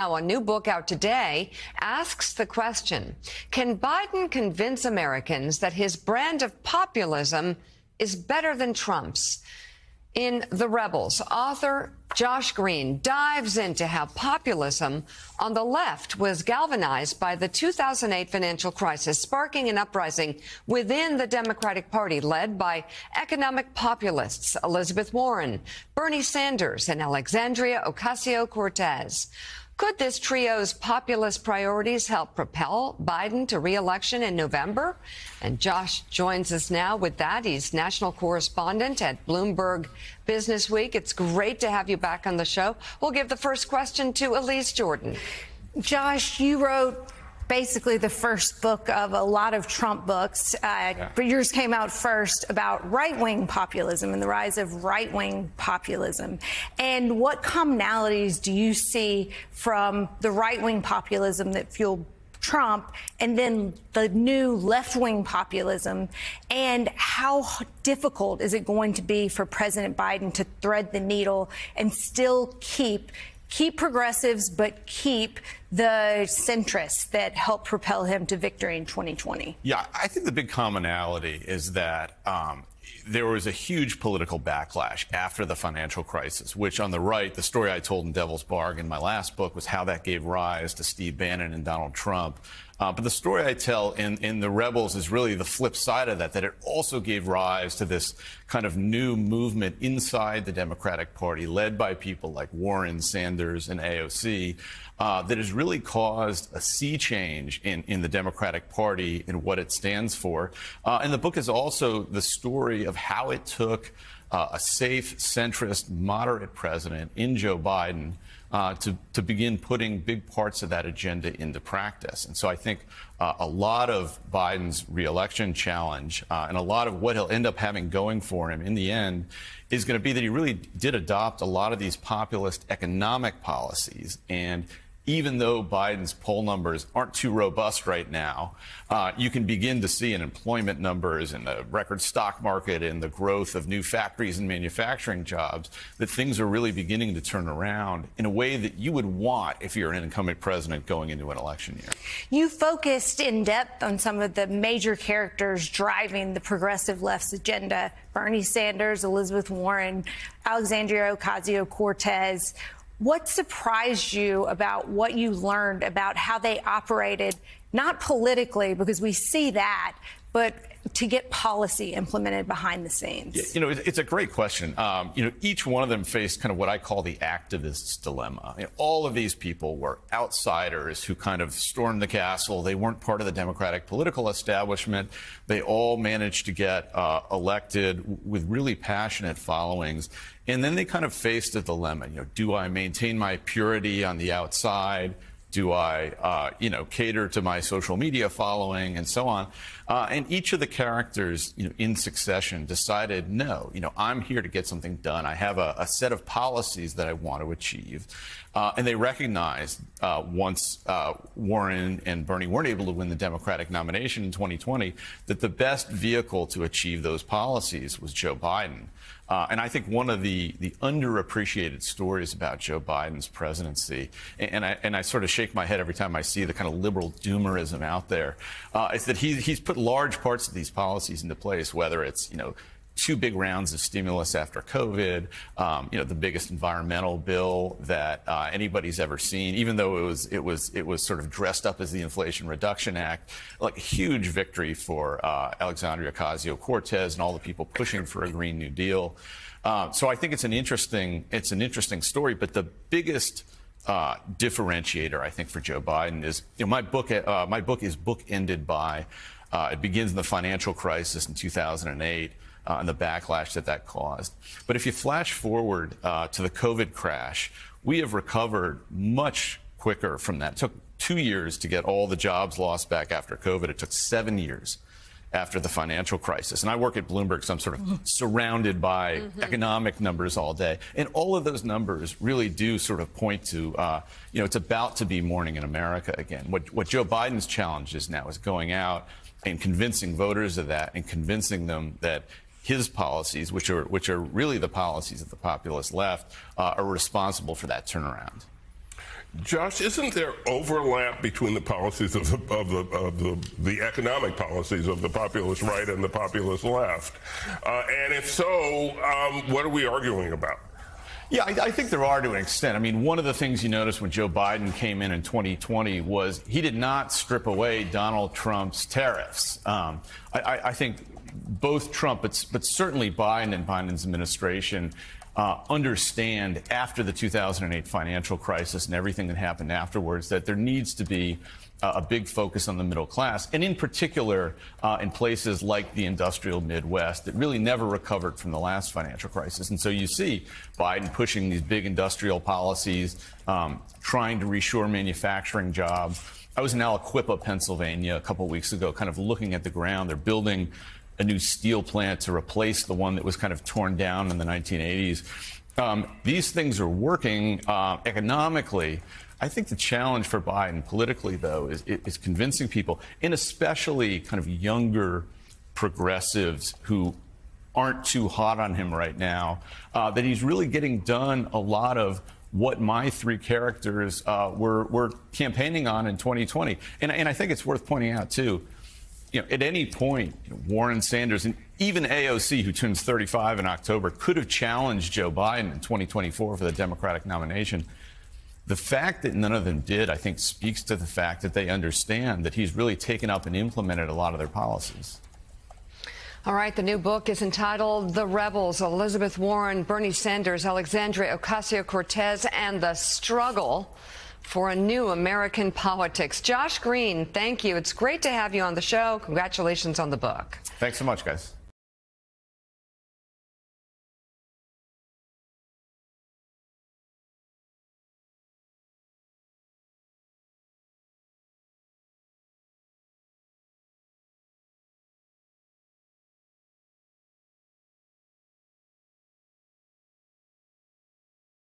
Now, a new book out today asks the question Can Biden convince Americans that his brand of populism is better than Trump's? In The Rebels, author Josh Green dives into how populism on the left was galvanized by the 2008 financial crisis, sparking an uprising within the Democratic Party led by economic populists Elizabeth Warren, Bernie Sanders, and Alexandria Ocasio Cortez. Could this trio's populist priorities help propel Biden to reelection in November? And Josh joins us now with that. He's national correspondent at Bloomberg Business Week. It's great to have you back on the show. We'll give the first question to Elise Jordan. Josh, you wrote basically the first book of a lot of Trump books. Uh, yeah. But yours came out first about right wing populism and the rise of right wing populism. And what commonalities do you see from the right wing populism that fueled Trump and then the new left wing populism? And how difficult is it going to be for President Biden to thread the needle and still keep keep progressives, but keep the centrists that helped propel him to victory in 2020? Yeah, I think the big commonality is that um, there was a huge political backlash after the financial crisis, which on the right, the story I told in Devil's Bargain, in my last book, was how that gave rise to Steve Bannon and Donald Trump. Uh, but the story I tell in, in The Rebels is really the flip side of that, that it also gave rise to this kind of new movement inside the Democratic Party, led by people like Warren, Sanders, and AOC, uh, that has really caused a sea change in, in the Democratic Party and what it stands for. Uh, and the book is also the story of how it took uh, a safe, centrist, moderate president in Joe Biden uh, to, to begin putting big parts of that agenda into practice. And so I think uh, a lot of Biden's reelection challenge uh, and a lot of what he'll end up having going for him in the end is going to be that he really did adopt a lot of these populist economic policies and even though Biden's poll numbers aren't too robust right now, uh, you can begin to see in employment numbers and the record stock market and the growth of new factories and manufacturing jobs that things are really beginning to turn around in a way that you would want if you're an incumbent president going into an election year. You focused in depth on some of the major characters driving the progressive left's agenda Bernie Sanders, Elizabeth Warren, Alexandria Ocasio Cortez. What surprised you about what you learned about how they operated, not politically, because we see that, but to get policy implemented behind the scenes? Yeah, you know, it's a great question. Um, you know, each one of them faced kind of what I call the activist's dilemma. You know, all of these people were outsiders who kind of stormed the castle. They weren't part of the Democratic political establishment. They all managed to get uh, elected with really passionate followings. And then they kind of faced a dilemma. You know, do I maintain my purity on the outside? Do I, uh, you know, cater to my social media following and so on? Uh, and each of the characters, you know, in succession decided, no, you know, I'm here to get something done. I have a, a set of policies that I want to achieve. Uh, and they recognized uh, once uh, Warren and Bernie weren't able to win the Democratic nomination in 2020 that the best vehicle to achieve those policies was Joe Biden. Uh, and I think one of the, the underappreciated stories about Joe Biden's presidency, and, and, I, and I sort of shake my head every time I see the kind of liberal doomerism out there, uh, is that he, he's put large parts of these policies into place, whether it's, you know, two big rounds of stimulus after COVID, um, you know, the biggest environmental bill that uh, anybody's ever seen, even though it was, it was, it was sort of dressed up as the Inflation Reduction Act, like a huge victory for uh, Alexandria Ocasio-Cortez and all the people pushing for a Green New Deal. Uh, so I think it's an interesting, it's an interesting story, but the biggest uh, differentiator, I think, for Joe Biden is, you know, my book, uh, my book is bookended by, uh, it begins in the financial crisis in 2008 uh, and the backlash that that caused. But if you flash forward uh, to the COVID crash, we have recovered much quicker from that. It took two years to get all the jobs lost back after COVID. It took seven years after the financial crisis. And I work at Bloomberg, so I'm sort of mm-hmm. surrounded by mm-hmm. economic numbers all day. And all of those numbers really do sort of point to, uh, you know, it's about to be morning in America again. What, what Joe Biden's challenge is now is going out and convincing voters of that and convincing them that his policies, which are which are really the policies of the populist left, uh, are responsible for that turnaround. Josh, isn't there overlap between the policies of the, of the, of the, the economic policies of the populist right and the populist left? Uh, and if so, um, what are we arguing about? Yeah, I, I, think there are to an extent. I mean, one of the things you noticed when Joe Biden came in in 2020 was he did not strip away Donald Trump's tariffs. Um, I, I, think both Trump, but, but certainly Biden and Biden's administration uh, understand after the 2008 financial crisis and everything that happened afterwards that there needs to be uh, a big focus on the middle class, and in particular uh, in places like the industrial Midwest that really never recovered from the last financial crisis. And so you see Biden pushing these big industrial policies, um, trying to reshore manufacturing jobs. I was in Aliquippa, Pennsylvania, a couple weeks ago, kind of looking at the ground. They're building a new steel plant to replace the one that was kind of torn down in the 1980s. Um, these things are working uh, economically. I think the challenge for Biden politically, though, is, is convincing people, and especially kind of younger progressives who aren't too hot on him right now, uh, that he's really getting done a lot of what my three characters uh, were, were campaigning on in 2020. And, and I think it's worth pointing out, too, you know, at any point, you know, Warren Sanders and even AOC, who turns 35 in October, could have challenged Joe Biden in 2024 for the Democratic nomination. The fact that none of them did, I think, speaks to the fact that they understand that he's really taken up and implemented a lot of their policies. All right, the new book is entitled The Rebels Elizabeth Warren, Bernie Sanders, Alexandria Ocasio Cortez, and the Struggle for a new American politics. Josh Green, thank you. It's great to have you on the show. Congratulations on the book. Thanks so much, guys.